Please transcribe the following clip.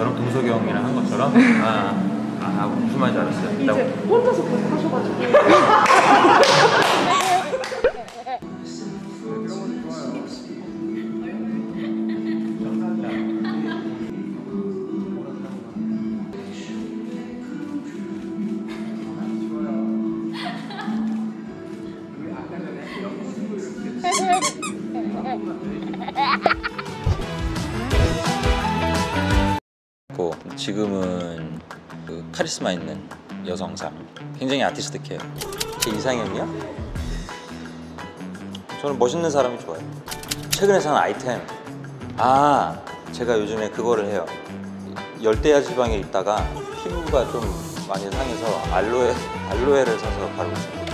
재석이 형이랑 한 것처럼? 아, 아 무슨 말인지 알았어요. 이제 나- 혼자서 계속 하셔가지고 고 지금은 그 카리스마 있는 여성상 굉장히 아티스틱해요 제 이상형이요? 저는 멋있는 사람이 좋아요. 최근에 산 아이템. 아 제가 요즘에 그거를 해요. 열대야 지방에 있다가 피부가 좀 많이 상해서 알로에 알로에를 사서 바르고 있어요